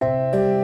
Música